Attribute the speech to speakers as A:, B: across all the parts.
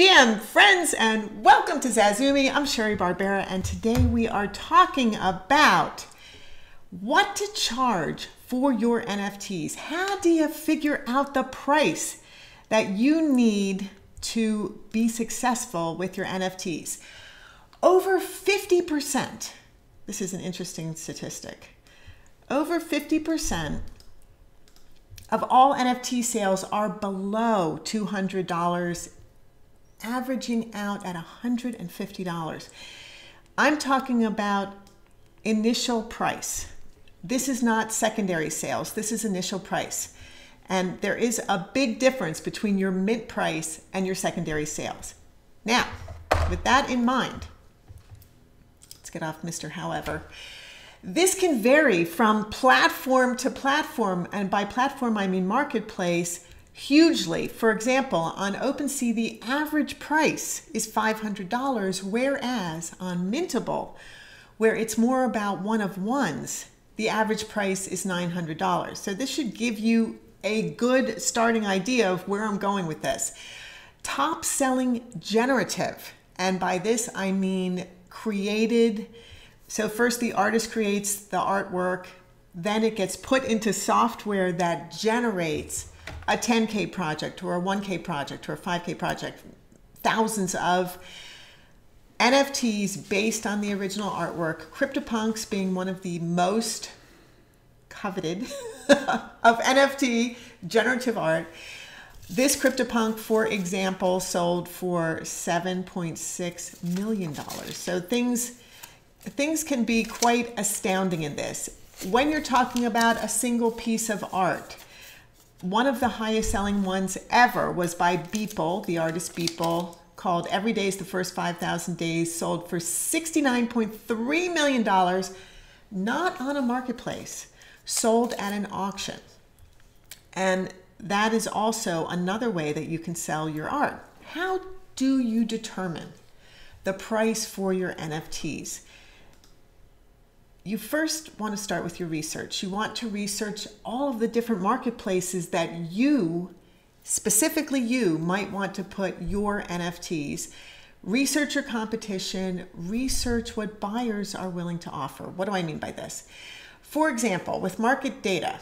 A: GM friends, and welcome to Zazoo Me. I'm Sheri Barbera, and today we are talking about what to charge for your NFTs. How do you figure out the price that you need to be successful with your NFTs? Over 50%, this is an interesting statistic, over 50% of all NFT sales are below $200, averaging out at $150. I'm talking about initial price. This is not secondary sales, this is initial price. And there is a big difference between your mint price and your secondary sales. Now, with that in mind, let's get off Mr. However. This can vary from platform to platform, and by platform I mean marketplace, hugely. For example, on OpenSea, the average price is $500, whereas on Mintable, where it's more about one of ones, the average price is $900. So this should give you a good starting idea of where I'm going with this. Top selling generative, and by this I mean created so first the artist creates the artwork, then it gets put into software that generates a 10K project or a 1K project or a 5K project, thousands of NFTs based on the original artwork, CryptoPunks being one of the most coveted of NFT generative art. This CryptoPunk, for example, sold for $7.6 million. So things things can be quite astounding in this. When you're talking about a single piece of art, one of the highest selling ones ever was by Beeple, the artist Beeple, called Every Day is the First 5,000 Days, sold for $69.3 million, not on a marketplace, sold at an auction. And that is also another way that you can sell your art. How do you determine the price for your NFTs? You first want to start with your research. You want to research all of the different marketplaces that you, specifically you, might want to put your NFTs. Research your competition, research what buyers are willing to offer. What do I mean by this? For example, with market data,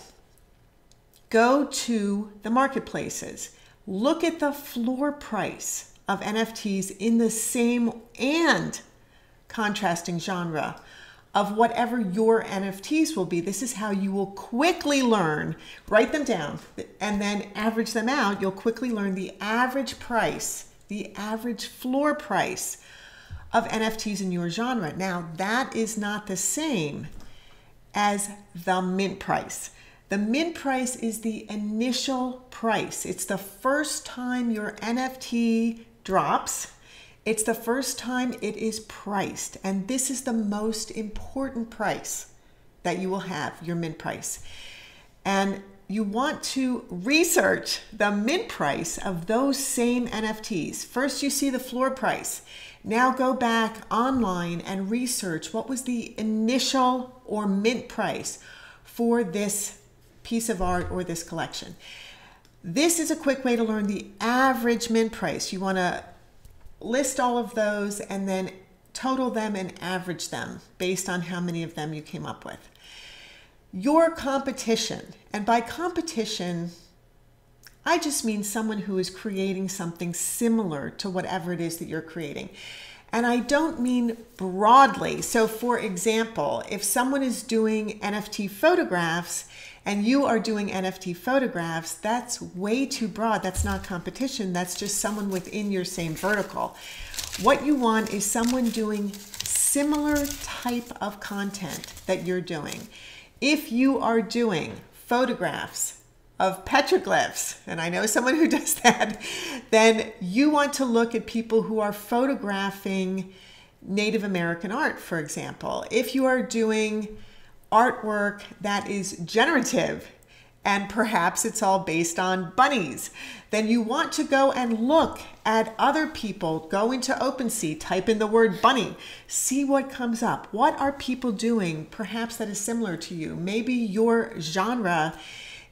A: go to the marketplaces, look at the floor price of NFTs in the same and contrasting genre of whatever your NFTs will be. This is how you will quickly learn. Write them down and then average them out. You'll quickly learn the average price, the average floor price of NFTs in your genre. Now, that is not the same as the mint price. The mint price is the initial price. It's the first time your NFT drops it's the first time it is priced, and this is the most important price that you will have, your mint price. And you want to research the mint price of those same NFTs. First, you see the floor price. Now go back online and research what was the initial or mint price for this piece of art or this collection. This is a quick way to learn the average mint price. You want to list all of those and then total them and average them based on how many of them you came up with. Your competition, and by competition, I just mean someone who is creating something similar to whatever it is that you're creating. And I don't mean broadly. So, for example, if someone is doing NFT photographs and you are doing NFT photographs, that's way too broad. That's not competition. That's just someone within your same vertical. What you want is someone doing similar type of content that you're doing. If you are doing photographs of petroglyphs, and I know someone who does that, then you want to look at people who are photographing Native American art, for example. If you are doing artwork that is generative and perhaps it's all based on bunnies, then you want to go and look at other people. Go into OpenSea, type in the word bunny, see what comes up. What are people doing perhaps that is similar to you? Maybe your genre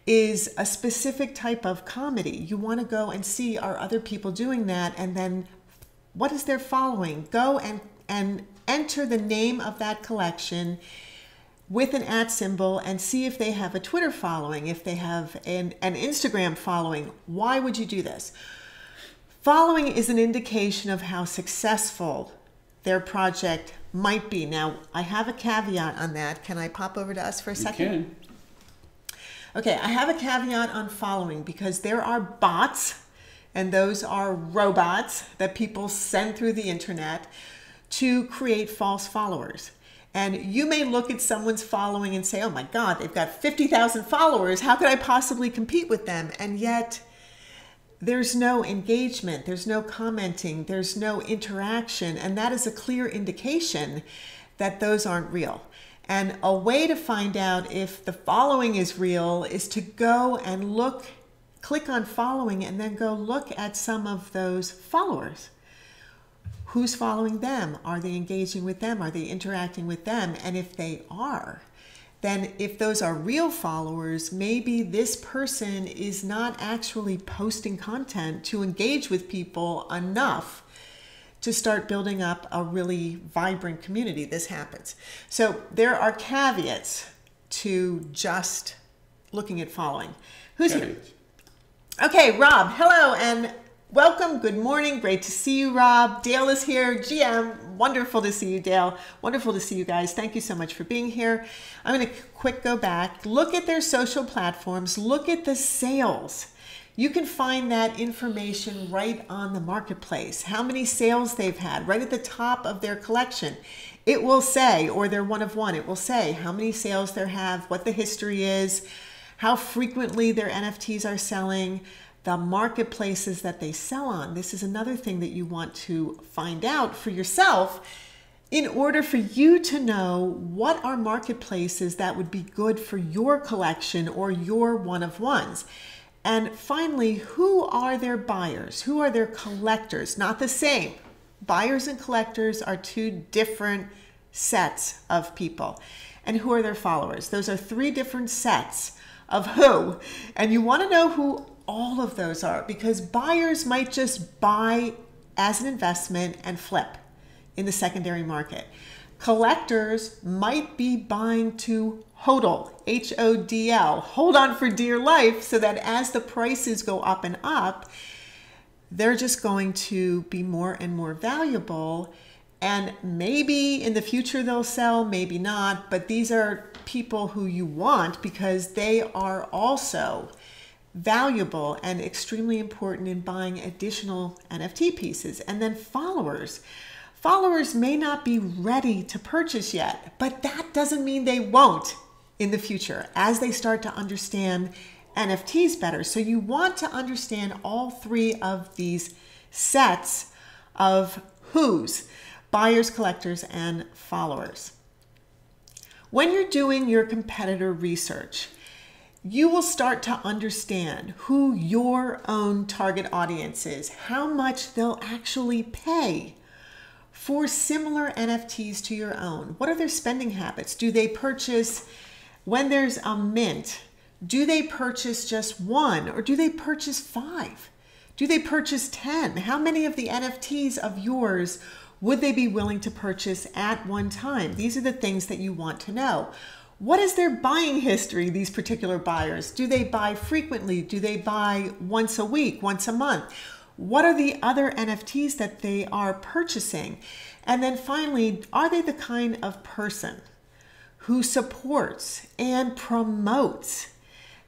A: is a specific type of comedy. You want to go and see are other people doing that and then What is their following? Go and, and enter the name of that collection with an at symbol and see if they have a Twitter following, if they have an, an Instagram following. Why would you do this? Following is an indication of how successful their project might be. Now, I have a caveat on that. Can I pop over to us for a second?
B: You can.
A: Okay, I have a caveat on following because there are bots, and those are robots that people send through the internet to create false followers. And you may look at someone's following and say, oh my God, they've got 50,000 followers. How could I possibly compete with them? And yet, there's no engagement, there's no commenting, there's no interaction. And that is a clear indication that those aren't real. And a way to find out if the following is real is to go and look, click on following, and then go look at some of those followers. Who's following them? Are they engaging with them? Are they interacting with them? And if they are, then if those are real followers, maybe this person is not actually posting content to engage with people enough to start building up a really vibrant community. This happens. So there are caveats to just looking at following. Who's here? Okay, Rob, hello and welcome. Good morning. Great to see you, Rob. Dale is here. GM, wonderful to see you, Dale. Wonderful to see you guys. Thank you so much for being here. I'm going to quick go back, look at their social platforms, look at the sales. You can find that information right on the marketplace. How many sales they've had right at the top of their collection. It will say, or they're one of one, it will say how many sales they have, what the history is, how frequently their NFTs are selling, the marketplaces that they sell on. This is another thing that you want to find out for yourself in order for you to know what are marketplaces that would be good for your collection or your one of ones. And finally, who are their buyers? Who are their collectors? Not the same. Buyers and collectors are two different sets of people. And who are their followers? Those are three different sets of who. And you want to know who all of those are because buyers might just buy as an investment and flip in the secondary market. Collectors might be buying to HODL, H O D L, hold on for dear life, so that as the prices go up and up, they're just going to be more and more valuable. And maybe in the future they'll sell, maybe not, but these are people who you want because they are also valuable and extremely important in buying additional NFT pieces. And then followers. Followers may not be ready to purchase yet, but that doesn't mean they won't in the future as they start to understand NFTs better. So you want to understand all three of these sets of who's buyers, collectors, and followers. When you're doing your competitor research, you will start to understand who your own target audience is, how much they'll actually pay for similar NFTs to your own. What are their spending habits? Do they purchase when there's a mint? Do they purchase just one or do they purchase five? Do they purchase 10? How many of the NFTs of yours would they be willing to purchase at one time? These are the things that you want to know. What is their buying history, these particular buyers? Do they buy frequently? Do they buy once a week, once a month? What are the other NFTs that they are purchasing? And then finally, are they the kind of person who supports and promotes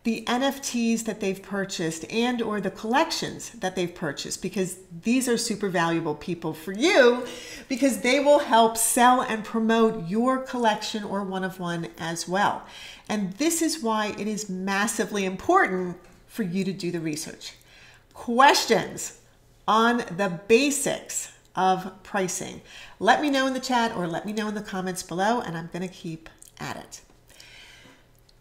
A: the NFTs that they've purchased and or the collections that they've purchased because these are super valuable people for you because they will help sell and promote your collection or one of one as well. And this is why it is massively important for you to do the research. Questions on the basics of pricing. Let me know in the chat or let me know in the comments below and I'm going to keep at it.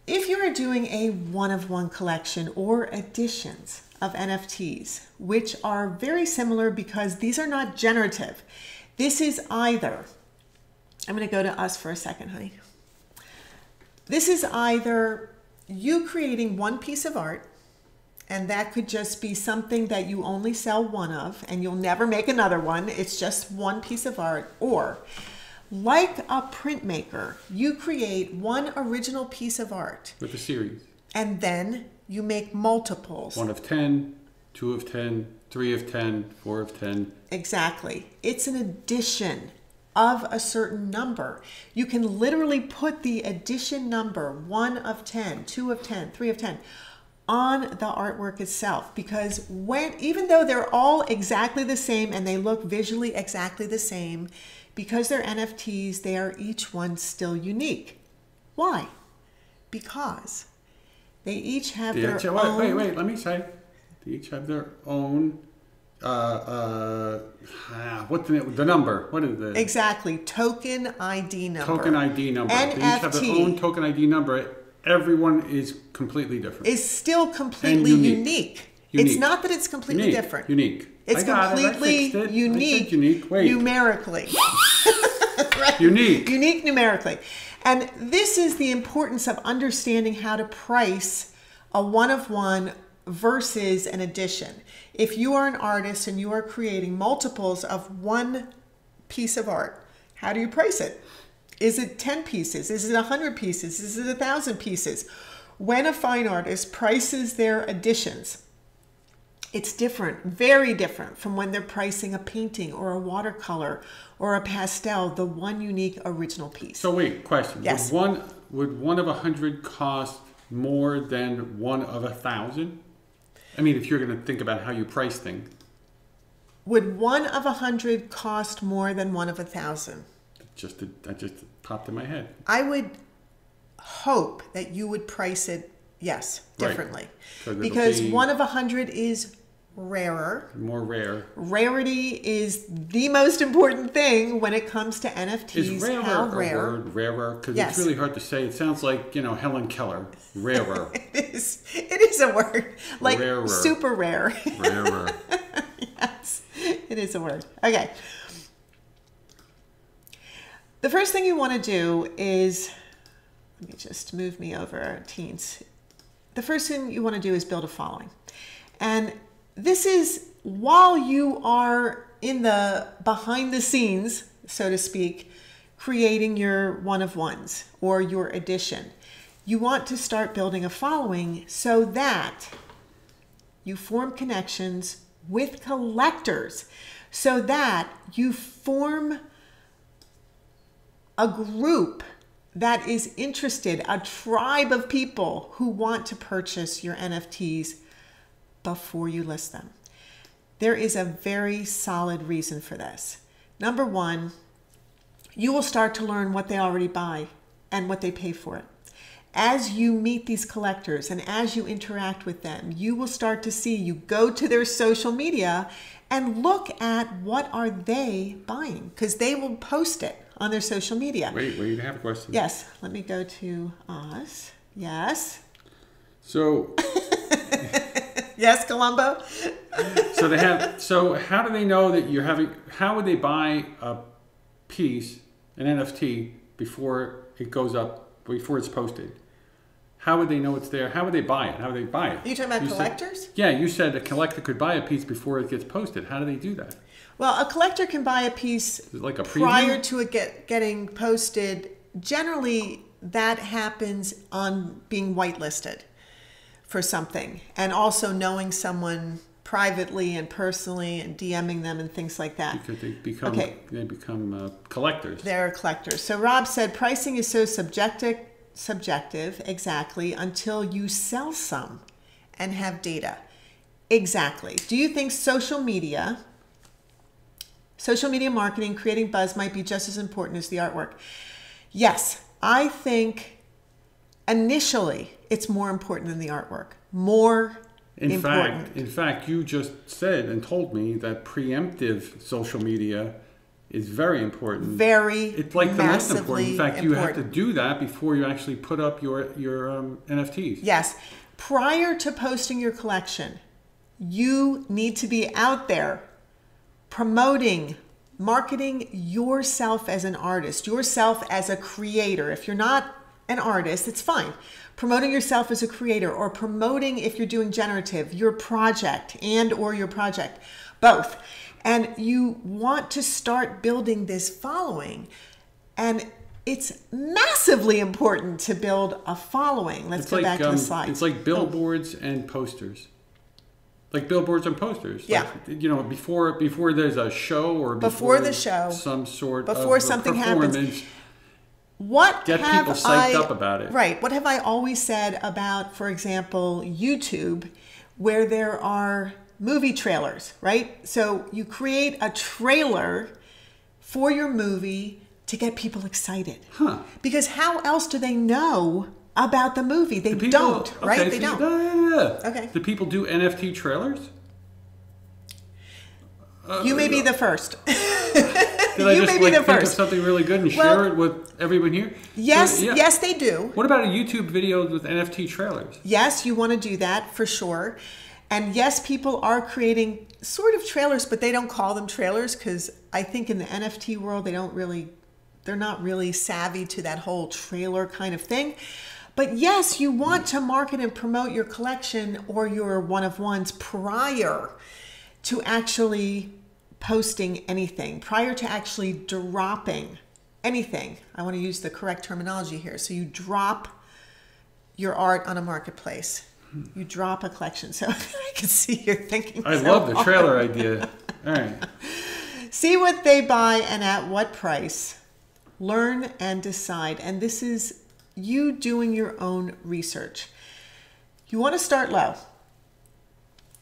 A: If you are doing a one of one collection or editions of NFTs, which are very similar because these are not generative, this is either, I'm going to go to us for a second, honey. This is either you creating one piece of art And that could just be something that you only sell one of and you'll never make another one. It's just one piece of art. Or, like a printmaker, you create one original piece of art
B: With a series.
A: and then you make multiples.
B: One of 10, two of 10, three of 10, four of 10.
A: Exactly. It's an addition of a certain number. You can literally put the addition number, one of 10, two of 10, three of 10, on the artwork itself because when even though they're all exactly the same and they look visually exactly the same because they're NFTs they are each one still unique why because they each have
B: They
A: their
B: each-
A: own
B: wait, wait, let me say. They each have their own, uh, uh, what's the, the number? What is the
A: exactly token ID number
B: token ID number? NFT. They each have their own token ID number. Everyone is completely different.
A: is still completely
B: unique.
A: unique. It's not that it's completely
B: unique.
A: different.
B: Unique.
A: It's
B: I got it. I
A: completely
B: it.
A: Unique,
B: unique. Wait.
A: numerically. Right?
B: Unique.
A: Unique numerically. And this is the importance of understanding how to price a one of one versus an addition. If you are an artist and you are creating multiples of one piece of art, how do you price it? Is it 10 pieces? Is it 100 pieces? Is it 1,000 pieces? When a fine artist prices their additions, it's different, very different from when they're pricing a painting or a watercolor or a pastel, the one unique original piece.
B: So wait, question.
A: Yes.
B: Would one would one of a hundred cost more than one of a thousand? I mean, if you're going to think about how you price things,
A: Would one of a hundred cost more than one of a thousand?
B: just that just popped in my head.
A: I would hope that you would price it, yes,
B: Right.
A: differently.
B: it'll
A: Because
B: be-
A: one of a hundred is rarer.
B: More rare.
A: Rarity is the most important thing when it comes to NFTs.
B: Is rarer
A: How
B: a word? Rarer? Because
A: Yes.
B: it's really hard to say. It sounds like you know Helen Keller. Rarer.
A: It is. It is a word like
B: Rarer.
A: super rare.
B: Rarer.
A: yes, it is a word. Okay. The first thing you want to do is, let me just move me over teens. The first thing you want to do is build a following. And this is while you are in the behind the scenes, so to speak, creating your one of ones or your addition. You want to start building a following so that you form connections with collectors so that you form a group that is interested, a tribe of people who want to purchase your NFTs before you list them. There is a very solid reason for this. Number one, you will start to learn what they already buy and what they pay for it. As you meet these collectors and as you interact with them, you will start to see you go to their social media and look at what are they buying because they will post it on their social media.
B: wait, wait. I have a question.
A: Yes, let me go to Oz. Yes.
B: So,
A: Yes, Columbo.
B: so they have. So how do they know that you're having? How would they buy a piece, an NFT, before it goes up, before it's posted? How would they know it's there? How would they buy it? How would they buy it?
A: Are you talking about
B: said-
A: collectors?
B: yeah, you said a collector could buy a piece before it gets posted. How do they do that?
A: Well, a collector can buy a piece
B: like a preview?
A: prior to it get, getting posted. Generally, that happens on being whitelisted for something and also knowing someone privately and personally and DMing them and things like that.
B: because they become
A: Okay.
B: they become uh, collectors.
A: They're collectors. So Rob said pricing is so subjective, subjective, exactly, until you sell some and have data. Exactly. Do you think social media, social media marketing, creating buzz might be just as important as the artwork? Yes, I think initially it's more important than the artwork. More
B: In
A: important.
B: fact, in fact, you just said and told me that preemptive social media is very important.
A: very
B: it's like the most important. In fact, you have to do that before you actually put up your your um, NFTs.
A: Yes. Prior to posting your collection, you need to be out there promoting, marketing yourself as an artist, yourself as a creator. If you're not an artist, it's fine. Promoting yourself as a creator or promoting if you're doing generative your project and or your project both and you want to start building this following and it's massively important to build a following let's
B: It's
A: go
B: like
A: back to
B: um,
A: the slide
B: it's like billboards and posters. Like billboards and posters.
A: Yeah.
B: Like, you know, before before there's a show or
A: Before the show,
B: some sort
A: before
B: of
A: something happens. What
B: Get
A: have
B: people psyched
A: I,
B: up about it.
A: Right. What have I always said about, for example, YouTube, where there are movie trailers, right? So you create a trailer for your movie to get people excited.
B: Huh.
A: Because how else do they know about the movie? They
B: People-
A: don't,
B: okay,
A: right? They
B: so
A: don't.
B: yeah.
A: Okay.
B: Do people do NFT trailers?
A: Uh, you may be the first.
B: Did I
A: You
B: just
A: may be
B: like
A: the first.
B: something really good and
A: Well-
B: share it with everyone here?
A: yes,
B: So, yeah.
A: yes, they do.
B: What about a YouTube video with NFT trailers?
A: Yes, you want to do that for sure. And yes, people are creating sort of trailers, but they don't call them trailers because I think in the NFT world, they don't really, they're not really savvy to that whole trailer kind of thing. But yes, you want to market and promote your collection or your one of ones prior to actually posting anything, prior to actually dropping anything. I want to use the correct terminology here. So you drop your art on a marketplace. You drop a collection. So I can see you're thinking.
B: I
A: so
B: love the
A: hard.
B: trailer idea. All right.
A: See what they buy and at what price. Learn and decide. And this is you doing your own research. You want to start low.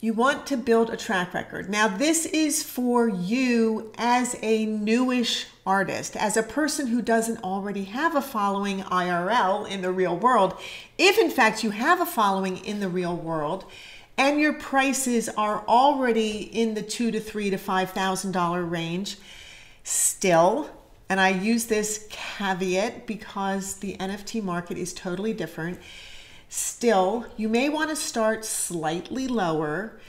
A: You want to build a track record. Now, this is for you as a newish artist, as a person who doesn't already have a following IRL in the real world. If in fact you have a following in the real world and your prices are already in the two to three to five thousand dollar range, still, and I use this caveat because the NFT market is totally different. Still, you may want to start slightly lower.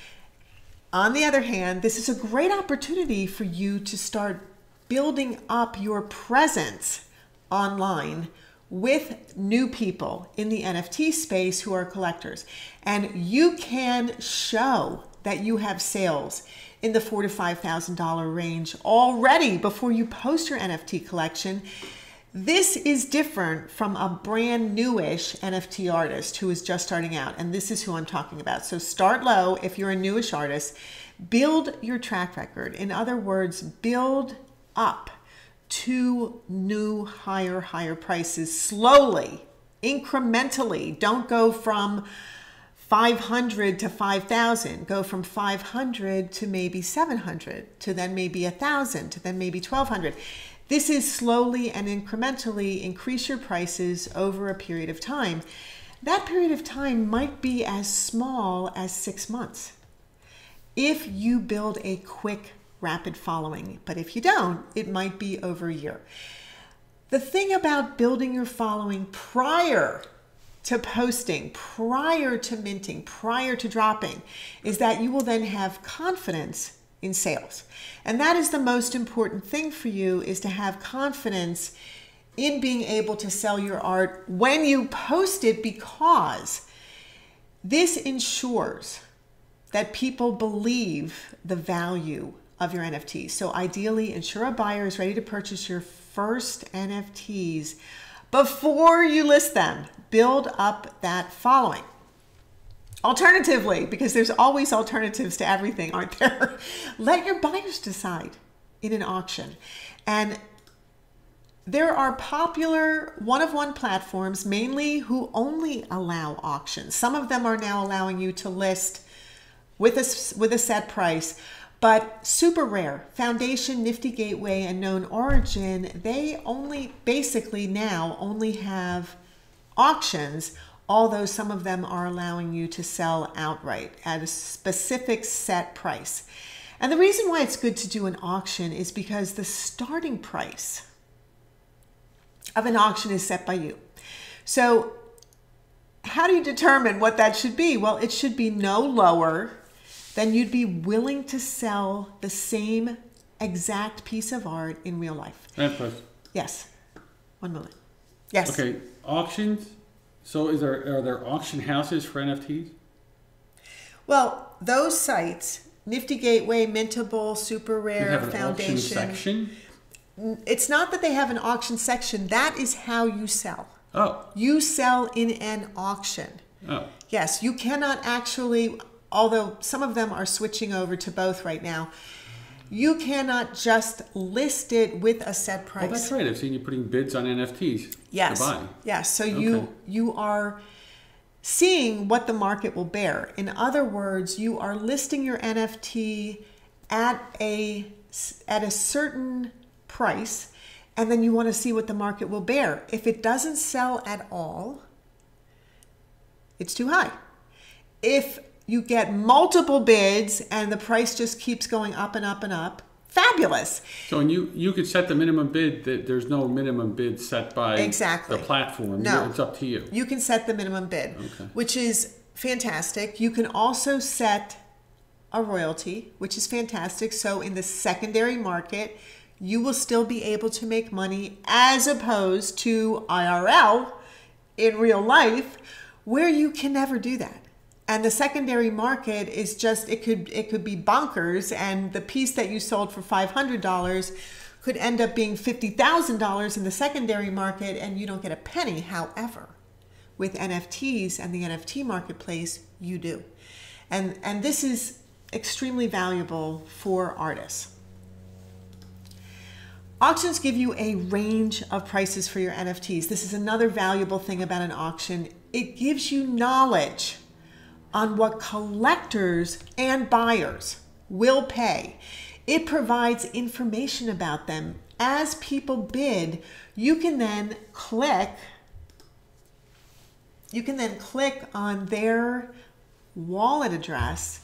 A: On the other hand, this is a great opportunity for you to start building up your presence online with new people in the NFT space who are collectors. And you can show that you have sales in the four to five thousand dollar range already before you post your NFT collection. This is different from a brand newish NFT artist who is just starting out, and this is who I'm talking about. So start low if you're a newish artist, build your track record. In other words, build up to new higher higher prices slowly, incrementally. Don't go from 500 to 5000 go from 500 to maybe 700 to then maybe 1000 to then maybe 1200 this is slowly and incrementally increase your prices over a period of time. That period of time might be as small as six months if you build a quick rapid following but if you don't it might be over a year. The thing about building your following prior to posting, prior to minting, prior to dropping, is that you will then have confidence in sales. And that is the most important thing for you is to have confidence in being able to sell your art when you post it because this ensures that people believe the value of your NFTs. So ideally, ensure a buyer is ready to purchase your first NFTs before you list them. Build up that following. Alternatively, because there's always alternatives to everything, aren't there? Let your buyers decide in an auction. And there are popular one of one platforms, mainly who only allow auctions. Some of them are now allowing you to list with a, with a set price, but SuperRare, Foundation, Nifty Gateway, and Known Origin, they only basically now only have auctions, although some of them are allowing you to sell outright at a specific set price. And the reason why it's good to do an auction is because the starting price of an auction is set by you. So, how do you determine what that should be? Well, it should be no lower than you'd be willing to sell the same exact piece of art in real life. Yes. One moment. Yes.
B: Okay, auctions. So is there are there auction houses for NFTs?
A: Well, those sites, Nifty Gateway, Mintable, SuperRare,
B: have an auction
A: Foundation.
B: section.
A: It's not that they have an auction section. That is how you sell.
B: Oh,
A: You sell in an auction.
B: oh,
A: Yes, you cannot actually, although some of them are switching over to both right now, you cannot just list it with a set
B: oh,
A: price.
B: that's right. I've seen you putting bids on NFTs
A: Yes. Yes. So you you are seeing what the market will bear. In other words, you are listing your NFT at a at a certain price and then you want to see what the market will bear. If it doesn't sell at all, it's too high. If you get multiple bids and the price just keeps going up and up and up, fabulous.
B: So and you you could set the minimum bid. That there's no minimum bid set by
A: Exactly.
B: the platform.
A: No.
B: It's up to you.
A: You can set the minimum bid,
B: Okay.
A: which is fantastic. You can also set a royalty, which is fantastic. So in the secondary market, you will still be able to make money as opposed to IRL in real life where you can never do that. And the secondary market is just it could it could be bonkers and the piece that you sold for $500 could end up being $50,000 in the secondary market and you don't get a penny. However, with NFTs and the NFT marketplace, you do. And and this is extremely valuable for artists. Auctions give you a range of prices for your NFTs. This is another valuable thing about an auction. It gives you knowledge on what collectors and buyers will pay. It provides information about them. As people bid, you can then click you can then click on their wallet address,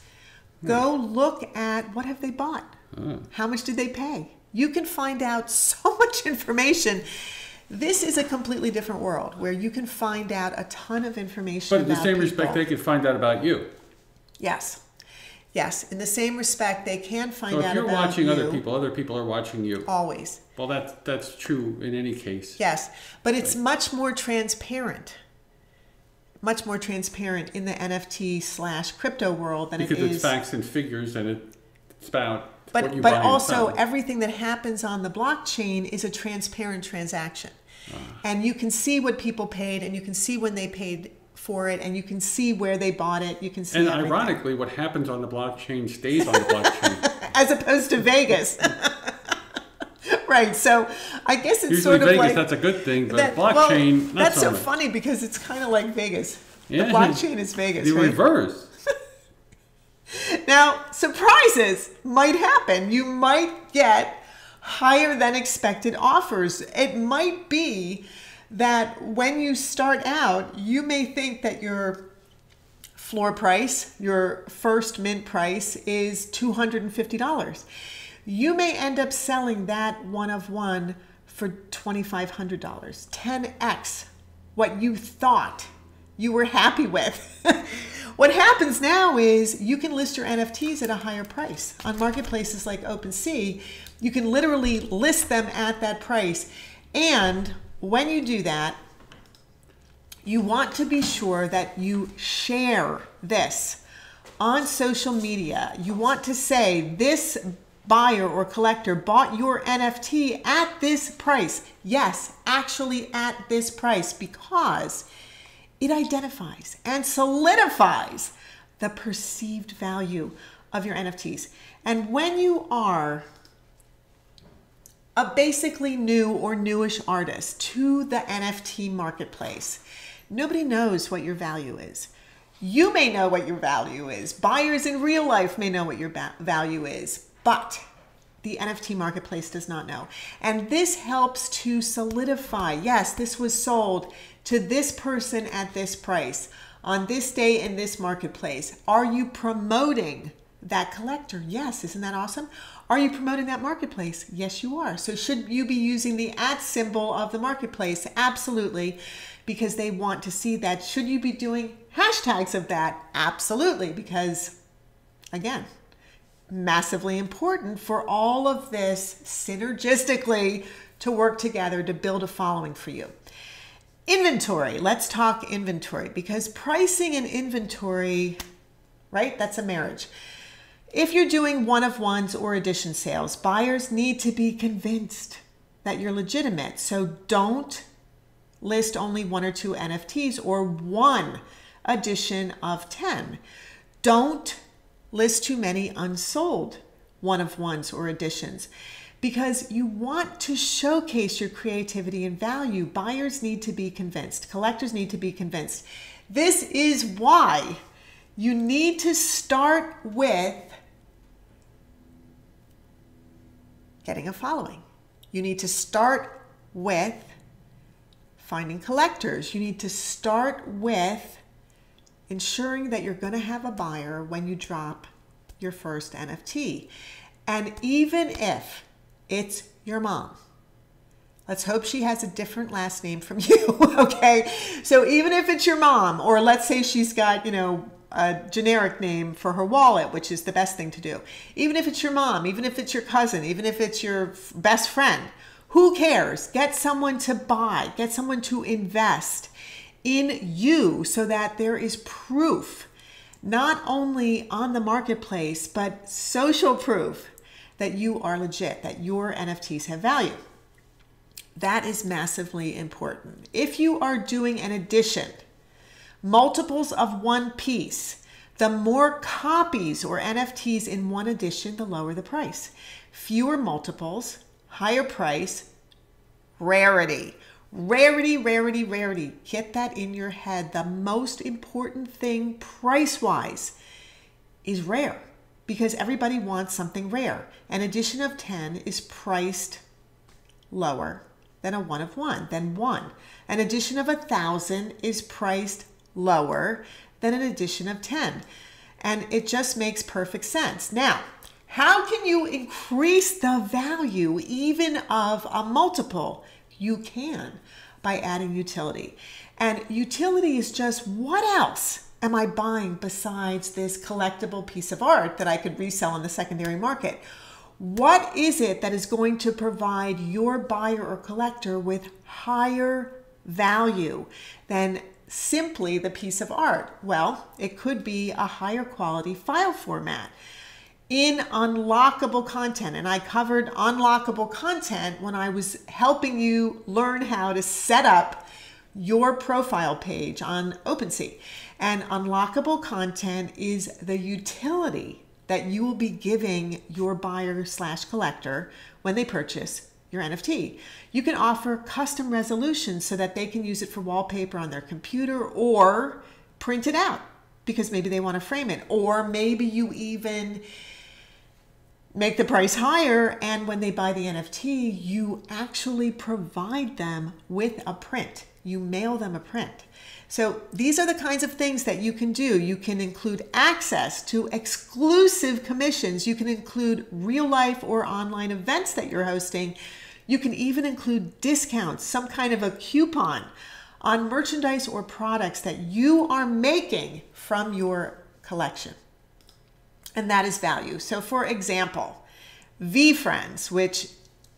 A: hmm. go look at what have they bought? Hmm. How much did they pay? You can find out so much information. This is a completely different world where you can find out a ton of information
B: But in the same respect, they could find out about you.
A: Yes. Yes, in the same respect, they can find out.
B: So if you're
A: about
B: watching
A: you
B: other people, other people are watching you.
A: always.
B: Well, that's that's true in any case.
A: Yes, but it's much more transparent. Much more transparent in the NFT slash crypto world than
B: Because
A: it
B: it's facts and figures, and it's about
A: But but also everything that happens on the blockchain is a transparent transaction,
B: Ah.
A: and you can see what people paid, and you can see when they paid for it, and you can see where they bought it. You can see
B: And
A: everything.
B: ironically, what happens on the blockchain stays on the blockchain.
A: as opposed to Vegas. right. So I guess it's
B: Usually,
A: sort of
B: Vegas,
A: like
B: that's a good thing, but
A: that- well,
B: blockchain, not
A: that's
B: so
A: funny because it's kind of like Vegas.
B: Yeah.
A: The blockchain is Vegas.
B: The
A: right?
B: reverse.
A: Now, surprises might happen. You might get higher than expected offers. It might be that when you start out, you may think that your floor price, your first mint price is $250. You may end up selling that one of one for $2,500, 10x what you thought you were happy with. what happens now is you can list your NFTs at a higher price. On marketplaces like OpenSea, you can literally list them at that price. And when you do that, you want to be sure that you share this on social media. You want to say this buyer or collector bought your NFT at this price. Yes, actually at this price because it identifies and solidifies the perceived value of your NFTs. And when you are a basically new or newish artist to the NFT marketplace, nobody knows what your value is. You may know what your value is. Buyers in real life may know what your value is, but the NFT marketplace does not know. And this helps to solidify yes, this was sold to this person at this price on this day in this marketplace. Are you promoting that collector? Yes, isn't that awesome? Are you promoting that marketplace? Yes, you are. So, should you be using the at symbol of the marketplace? Absolutely, because they want to see that. Should you be doing hashtags of that? Absolutely, because again, massively important for all of this synergistically to work together to build a following for you. Inventory. Let's talk inventory because pricing and inventory, right? That's a marriage. If you're doing one of ones or edition sales, buyers need to be convinced that you're legitimate. So don't list only one or two NFTs or one edition of 10. Don't list too many unsold one of ones or editions because you want to showcase your creativity and value. Buyers need to be convinced, collectors need to be convinced. This is why you need to start with getting a following. You need to start with finding collectors. You need to start with ensuring that you're going to have a buyer when you drop your first NFT. And even if it's your mom. Let's hope she has a different last name from you, okay? So even if it's your mom, or let's say she's got, you know, a generic name for her wallet, which is the best thing to do. Even if it's your mom, even if it's your cousin, even if it's your best friend, who cares? Get someone to buy, get someone to invest in you so that there is proof, not only on the marketplace, but social proof that you are legit, that your NFTs have value. That is massively important. If you are doing an edition, multiples of one piece, the more copies or NFTs in one edition, the lower the price. Fewer multiples, higher price, rarity. Rarity, rarity, rarity. Get that in your head. The most important thing price wise is rare because everybody wants something rare. An edition of 10 is priced lower than a one of one, than one. An edition of a thousand is priced lower than an addition of 10. And it just makes perfect sense. Now, how can you increase the value even of a multiple? You can by adding utility. And utility is just what else am I buying besides this collectible piece of art that I could resell in the secondary market? What is it that is going to provide your buyer or collector with higher value than simply the piece of art? Well, it could be a higher quality file format in unlockable content. And I covered unlockable content when I was helping you learn how to set up your profile page on OpenSea. And unlockable content is the utility that you will be giving your buyer slash collector when they purchase your NFT. You can offer custom resolutions so that they can use it for wallpaper on their computer or print it out because maybe they want to frame it. Or maybe you even make the price higher and when they buy the NFT, you actually provide them with a print. You mail them a print. So these are the kinds of things that you can do. You can include access to exclusive commissions. You can include real life or online events that you're hosting. You can even include discounts, some kind of a coupon on merchandise or products that you are making from your collection. And that is value. So for example, VeeFriends, which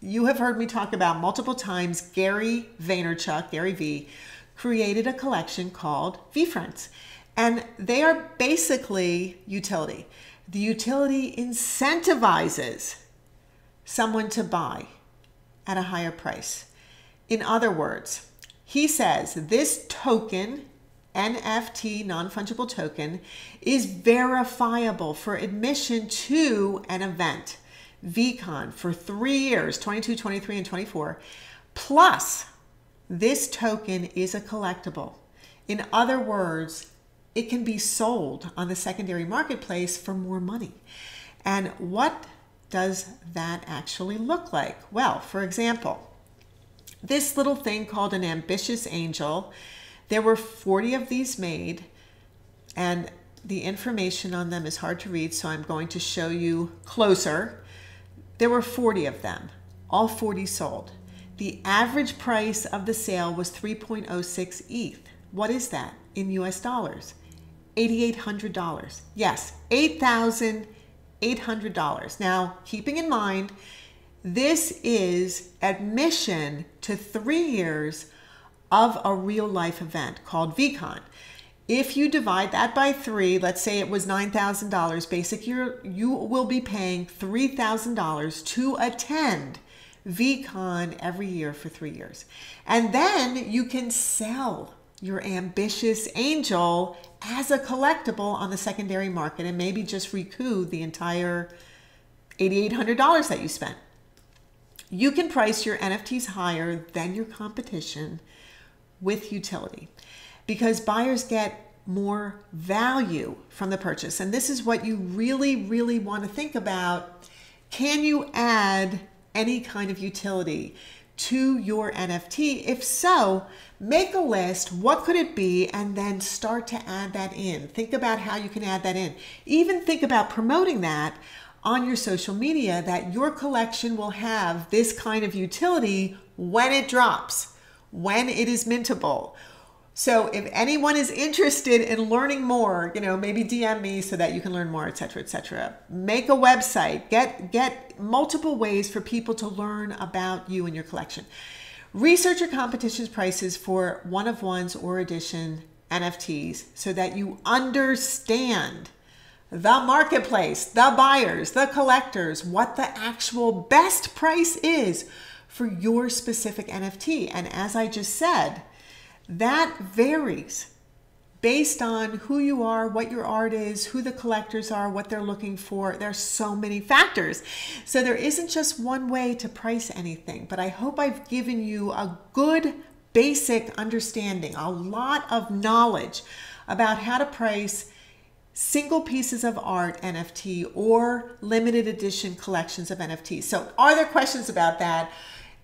A: you have heard me talk about multiple times, Gary Vaynerchuk, Gary Vee, created a collection called VeeFriends. And they are basically utility. The utility incentivizes someone to buy at a higher price. In other words, he says this token, NFT, non fungible token, is verifiable for admission to an event, VeeCon, for three years 22, 23, and 24. Plus, this token is a collectible. In other words, it can be sold on the secondary marketplace for more money. And what does that actually look like? Well, for example, this little thing called an ambitious angel, there were 40 of these made, and the information on them is hard to read, so I'm going to show you closer. There were 40 of them, all 40 sold. The average price of the sale was 3.06 ETH. What is that in US dollars? $8,800. Yes, $8,800. Now, keeping in mind, this is admission to three years of a real life event called VeeCon. If you divide that by three, let's say it was $9,000 basic, you you will be paying $3,000 to attend VeeCon every year for three years. And then you can sell your ambitious angel as a collectible on the secondary market and maybe just recoup the entire $8,800 that you spent. You can price your NFTs higher than your competition with utility because buyers get more value from the purchase. And this is what you really, really want to think about. Can you add any kind of utility to your NFT? If so, make a list. What could it be? And then start to add that in. Think about how you can add that in. Even think about promoting that on your social media that your collection will have this kind of utility when it drops, when it is mintable. So if anyone is interested in learning more, you know, maybe DM me so that you can learn more, etc., etc. Make a website. Get get multiple ways for people to learn about you and your collection. Research your competition's prices for one of ones or edition NFTs so that you understand the marketplace, the buyers, the collectors, what the actual best price is for your specific NFT. And as I just said, that varies based on who you are, what your art is, who the collectors are, what they're looking for. There's so many factors. So there isn't just one way to price anything, but I hope I've given you a good basic understanding, a lot of knowledge about how to price single pieces of art NFT or limited edition collections of NFTs. So, are there questions about that?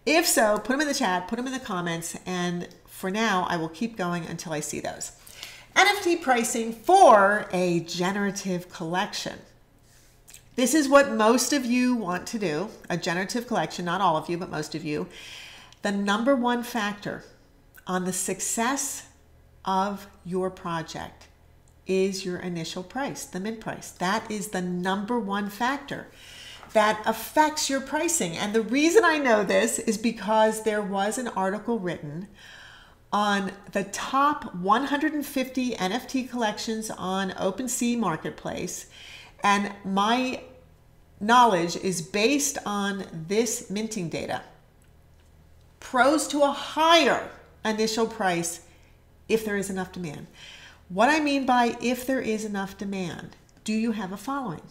A: If so, put them in the chat, put them in the comments, and for now, I will keep going until I see those. NFT pricing for a generative collection. This is what most of you want to do a generative collection, not all of you, but most of you. The number one factor on the success of your project is your initial price, the mint price. That is the number one factor that affects your pricing. And the reason I know this is because there was an article written on the top 150 NFT collections on OpenSea Marketplace. And my knowledge is based on this minting data. Pros to a higher initial price if there is enough demand. What I mean by if there is enough demand, do you have a following?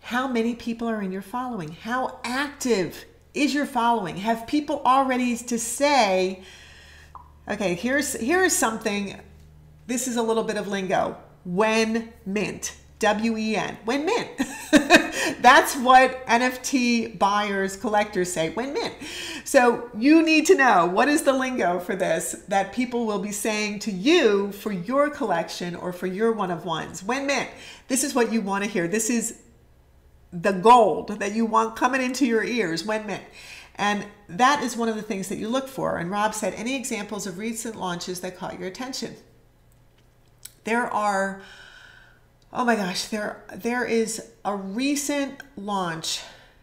A: How many people are in your following? How active is your following? Have people already to say, okay, here's here's something. This is a little bit of lingo. When mint. W E N. When mint. That's what NFT buyers, collectors say. When mint. So you need to know what is the lingo for this that people will be saying to you for your collection or for your one of ones. When mint. This is what you want to hear. This is the gold that you want coming into your ears when mint. And that is one of the things that you look for. And Rob said, any examples of recent launches that caught your attention? There are Oh my gosh, there there is a recent launch.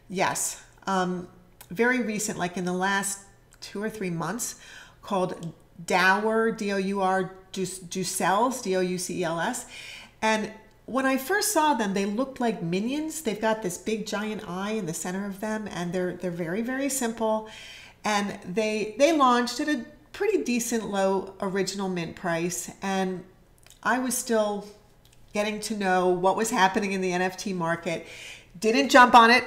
A: Yes, um, very recent, like in the last two or three months, called Dour D O U R Doucels D O U C E L S, and when I first saw them, they looked like minions. They've got this big giant eye in the center of them, and they're they're very very simple, and they they launched at a pretty decent low original mint price, and I was still getting to know what was happening in the NFT market. Didn't jump on it,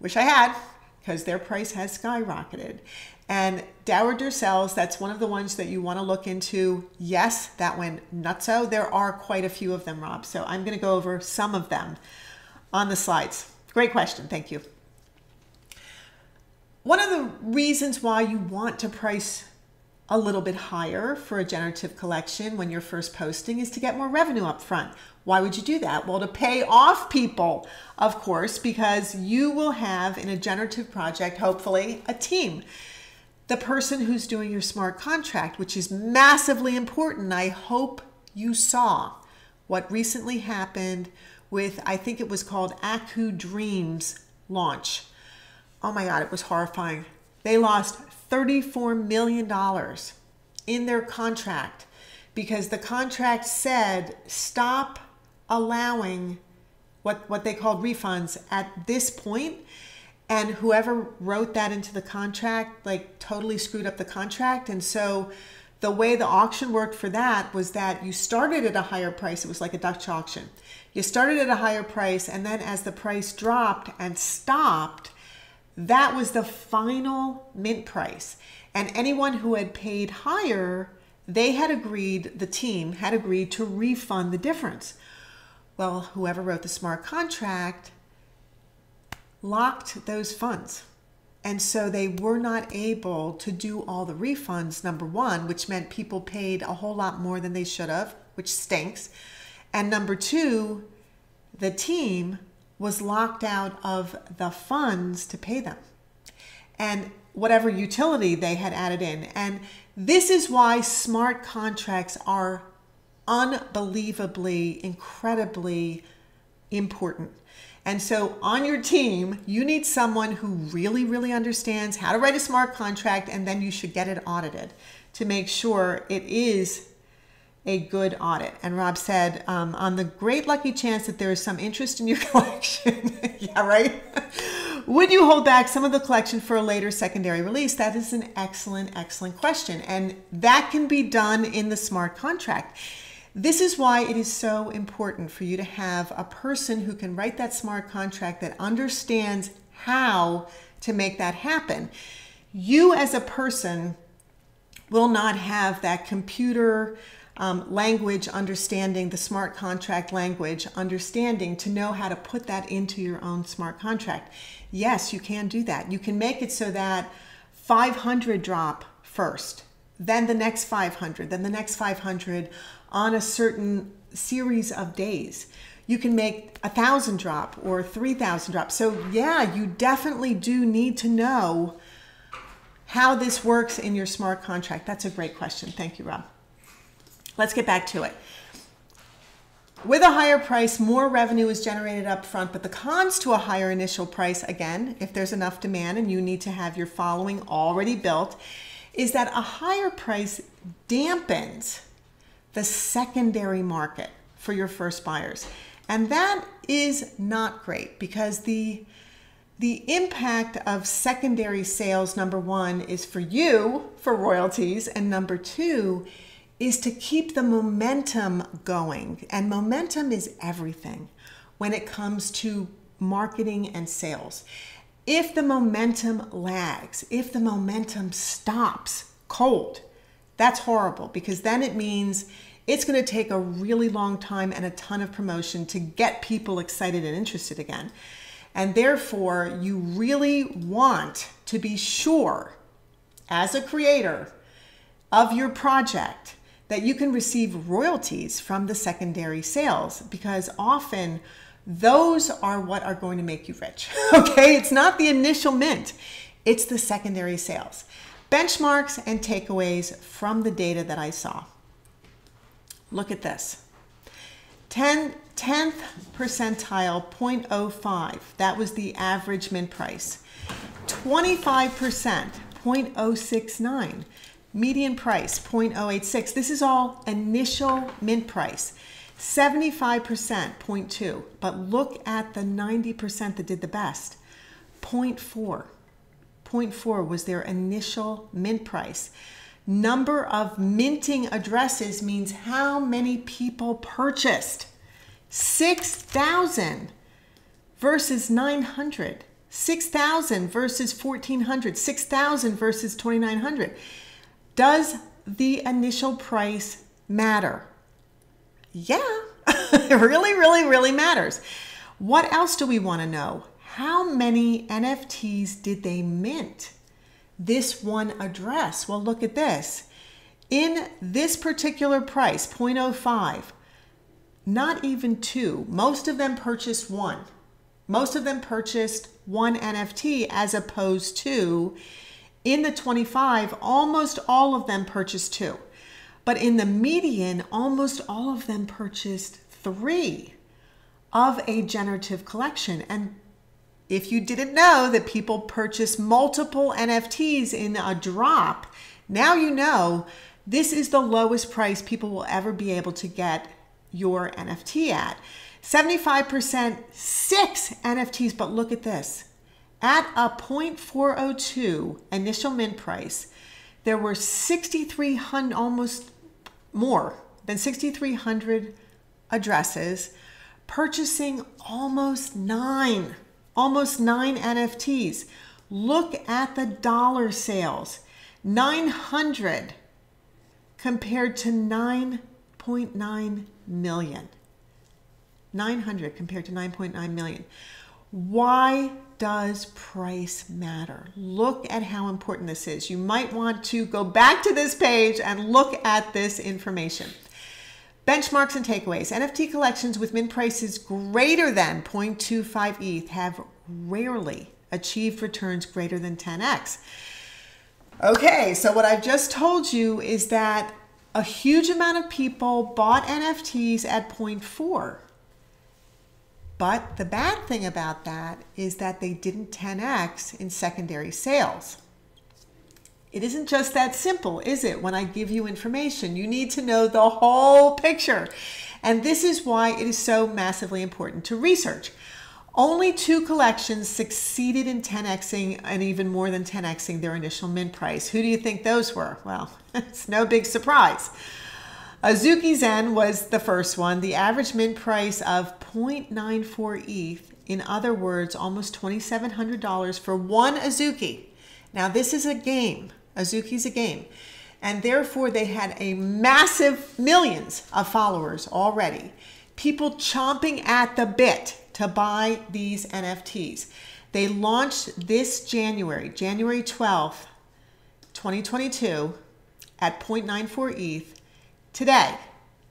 A: wish I had, because their price has skyrocketed. And Dour Doucels, that's one of the ones that you want to look into. Yes, that went nutso. There are quite a few of them, Rob. So I'm going to go over some of them on the slides. Great question. Thank you. One of the reasons why you want to price a little bit higher for a generative collection when you're first posting is to get more revenue up front. Why would you do that? Well, to pay off people, of course, because you will have in a generative project, hopefully, a team. The person who's doing your smart contract, which is massively important. I hope you saw what recently happened with, I think it was called Aku Dreams launch. Oh my God, it was horrifying. They lost $34 million in their contract because the contract said stop allowing what, what they called refunds at this point and whoever wrote that into the contract like totally screwed up the contract. And so the way the auction worked for that was that you started at a higher price. It was like a dutch auction. You started at a higher price and then as the price dropped and stopped that was the final mint price. And anyone who had paid higher they had agreed the team had agreed to refund the difference. Well whoever wrote the smart contract locked those funds. And so they were not able to do all the refunds, number one, which meant people paid a whole lot more than they should have, which stinks. And number two, the team was locked out of the funds to pay them and whatever utility they had added in. And this is why smart contracts are unbelievably, incredibly important and so on your team, you need someone who really, really understands how to write a smart contract, and then you should get it audited to make sure it is a good audit. And Rob said, um, on the great lucky chance that there is some interest in your collection, yeah, right? Would you hold back some of the collection for a later secondary release? That is an excellent, excellent question. And that can be done in the smart contract. This is why it is so important for you to have a person who can write that smart contract that understands how to make that happen. You, as a person, will not have that computer um, language understanding, the smart contract language understanding to know how to put that into your own smart contract. Yes, you can do that. You can make it so that 500 drop first, then the next 500, then the next 500 on a certain series of days. You can make a thousand drop or 3,000 drop. So, yeah, you definitely do need to know how this works in your smart contract. That's a great question. Thank you, Rob. Let's get back to it. With a higher price, more revenue is generated up front, but the cons to a higher initial price, again, if there's enough demand and you need to have your following already built, is that a higher price dampens the secondary market for your first buyers. And that is not great because the the impact of secondary sales number 1 is for you for royalties and number 2 is to keep the momentum going. And momentum is everything when it comes to marketing and sales. If the momentum lags, if the momentum stops cold, that's horrible because then it means it's going to take a really long time and a ton of promotion to get people excited and interested again. And therefore, you really want to be sure, as a creator of your project, that you can receive royalties from the secondary sales because often those are what are going to make you rich. okay, it's not the initial mint, it's the secondary sales. Benchmarks and takeaways from the data that I saw. Look at this. 10, 10th percentile 0.05. That was the average mint price. 25% 0.069. Median price 0.086. This is all initial mint price. 75% 0.2. But look at the 90% that did the best. 0.4. 0.4 was their initial mint price. Number of minting addresses means how many people purchased. 6,000 versus 900. 6,000 versus 1,400. 6,000 versus 2,900. Does the initial price matter? Yeah, it really, really, really matters. What else do we want to know? How many NFTs did they mint? This one address. Well, look at this. In this particular price, 0.05, not even two, most of them purchased one. Most of them purchased one NFT as opposed to in the 25, almost all of them purchased two. But in the median, almost all of them purchased three of a generative collection. And if you didn't know that people purchase multiple NFTs in a drop, now you know This is the lowest price people will ever be able to get your NFT at. 75% six NFTs, but look at this. At a 0.402 initial mint price, there were 6,300, almost more than 6,300 addresses purchasing almost nine, almost nine NFTs. Look at the dollar sales 900 compared to 9.9 million. 900 compared to 9.9 million. Why does price matter? Look at how important this is. You might want to go back to this page and look at this information. Benchmarks and takeaways. NFT collections with mint prices greater than 0.25 ETH have rarely achieved returns greater than 10x. Okay, so what I've just told you is that a huge amount of people bought NFTs at 0.4. But the bad thing about that is that they didn't 10x in secondary sales. It isn't just that simple, is it? When I give you information, you need to know the whole picture. And this is why it is so massively important to research. Only two collections succeeded in 10xing and even more than 10xing their initial mint price. Who do you think those were? Well, it's no big surprise. Azuki Zen was the first one. The average mint price of 0.94 ETH, in other words, almost $2,700 for one Azuki. Now, this is a game. Azuki's a game. And therefore, they had a massive millions of followers already. People chomping at the bit to buy these NFTs. They launched this January, January 12th, 2022, at 0.94 ETH. Today,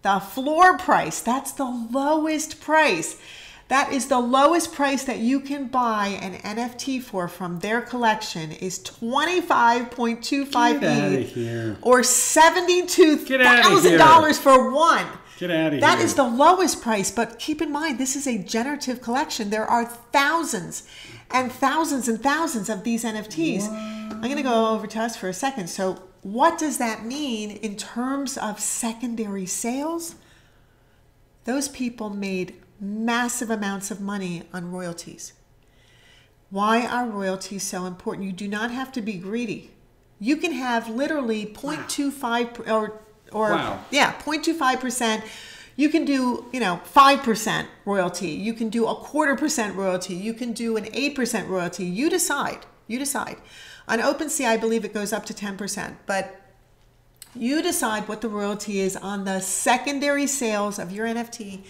A: the floor price, that's the lowest price. That is the lowest price that you can buy an NFT for from their collection is $25.25 ETH or $72,000 for one.
B: Get out of
A: That
B: here.
A: is the lowest price, but keep in mind this is a generative collection. There are thousands and thousands and thousands of these NFTs. I'm going to go over to us for a second. So, what does that mean in terms of secondary sales? Those people made massive amounts of money on royalties. Why are royalties so important? You do not have to be greedy. You can have literally 0.25 or or
B: Wow.
A: yeah, 0.25%. You can do, you know, 5% royalty. You can do a quarter percent royalty. You can do an 8% royalty. You decide. You decide. On OpenSea, I believe it goes up to 10%, but you decide what the royalty is on the secondary sales of your NFT.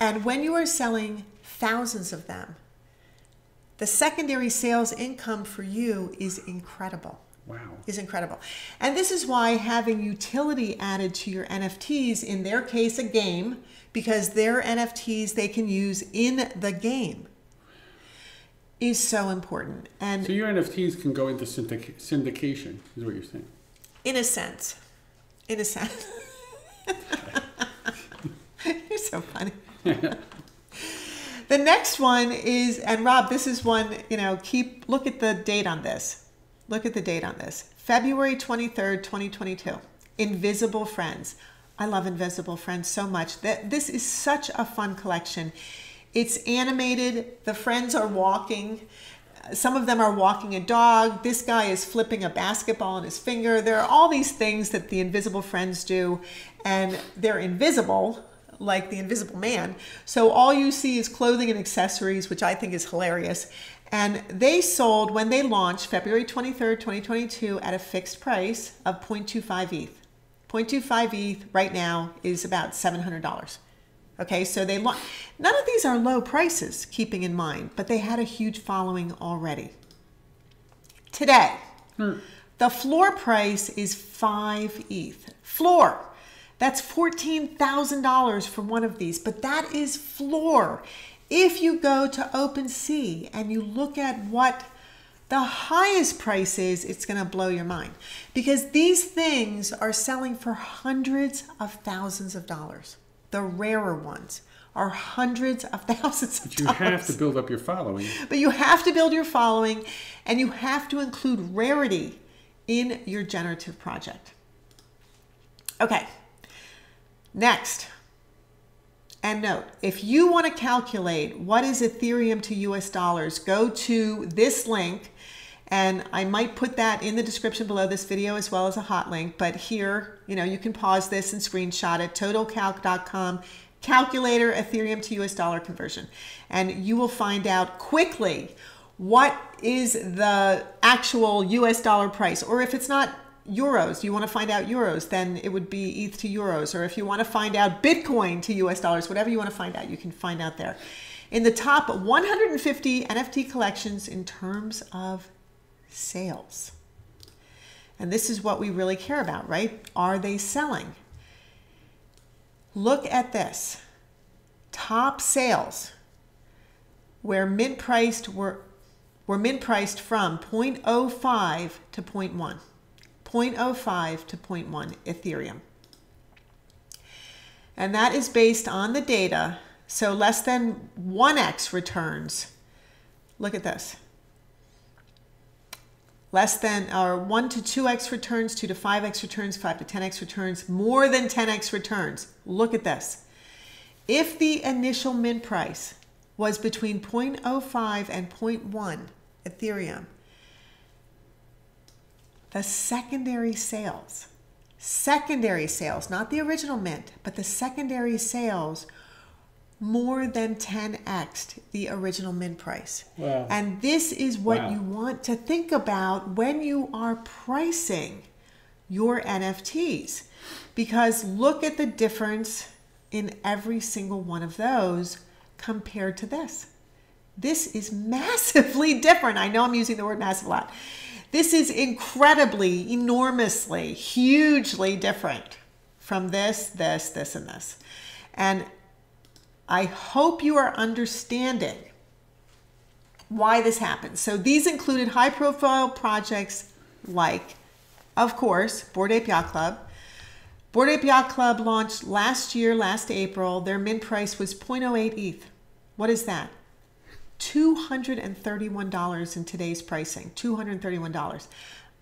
A: And when you are selling thousands of them, the secondary sales income for you is incredible
B: Wow.
A: is incredible. And this is why having utility added to your NFTs, in their case, a game, because their NFTs they can use in the game, is so important. And
B: So your NFTs can go into syndic- syndication, is what you're saying.
A: in a sense, in a sense, you're so funny. the next one is, and Rob, this is one, you know, keep, look at the date on this. Look at the date on this. February 23rd, 2022. Invisible Friends. I love Invisible Friends so much. That this is such a fun collection. It's animated. The friends are walking. Some of them are walking a dog. This guy is flipping a basketball on his finger. There are all these things that the Invisible Friends do, and they're invisible, like the Invisible Man. So all you see is clothing and accessories, which I think is hilarious. And they sold when they launched February 23rd, 2022, at a fixed price of 0.25 ETH. 0.25 ETH right now is about $700. Okay, so they launched. None of these are low prices, keeping in mind, but they had a huge following already. Today, hmm. the floor price is 5 ETH. Floor. That's $14,000 for one of these, but that is floor. If you go to OpenSea and you look at what the highest price is, it's going to blow your mind because these things are selling for hundreds of thousands of dollars. The rarer ones are hundreds of thousands of dollars.
B: But You
A: dollars.
B: have to build up your following.
A: But you have to build your following and you have to include rarity in your generative project. Okay. Next. And note, if you want to calculate what is Ethereum to US dollars, go to this link and I might put that in the description below this video as well as a hot link. But here, you know, you can pause this and screenshot it, totalcalc.com, calculator Ethereum to US dollar conversion. And you will find out quickly what is the actual US dollar price. Or if it's not euros, you want to find out euros, then it would be ETH to euros. Or if you want to find out Bitcoin to US dollars, whatever you want to find out, you can find out there. In the top 150 NFT collections in terms of sales. And this is what we really care about, right? Are they selling? Look at this. Top sales where mint priced were were mint priced from 0.05 to 0.1. 0.05 to 0.1 Ethereum. And that is based on the data. So less than 1x returns. Look at this less than or 1 to 2x returns, 2 to 5x returns, 5 to 10x returns, more than 10x returns. Look at this. If the initial mint price was between 0.05 and 0.1 Ethereum, the secondary sales, secondary sales, not the original mint, but the secondary sales more than 10x the original mint price.
B: Wow.
A: And this is what
B: Wow.
A: you want to think about when you are pricing your NFTs. Because look at the difference in every single one of those compared to this. This is massively different. I know I'm using the word massive a lot. This is incredibly, enormously, hugely different from this, this, this, and this. And I hope you are understanding why this happens. So these included high profile projects like, of course, Bored Yacht Club. Bored Yacht Club launched last year, last April. Their mint price was 0.08 ETH. What is that? $231 in today's pricing. $231.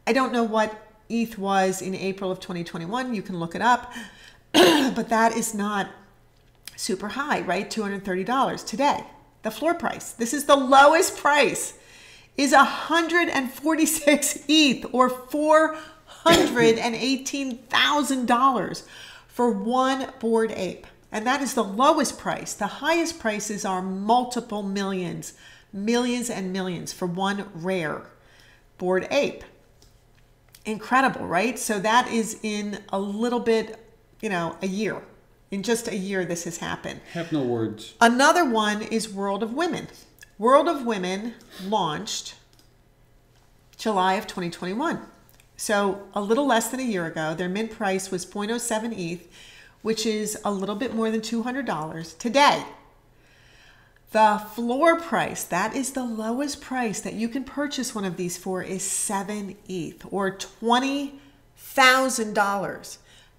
A: I don't know what ETH was in April of 2021. You can look it up. but that is not super high, right? $230 today. The floor price. This is the lowest price is 146 ETH or $418,000 for one Bored Ape. And that is the lowest price. The highest prices are multiple millions, millions and millions for one rare Bored Ape. Incredible, right? So that is in a little bit, you know, a year. In just a year, this has happened.
B: Have no words.
A: Another one is World of Women. World of Women launched July of 2021. So a little less than a year ago, their mint price was 0.07 ETH, which is a little bit more than $200 today. The floor price, that is the lowest price that you can purchase one of these for, is 7 ETH or $20,000.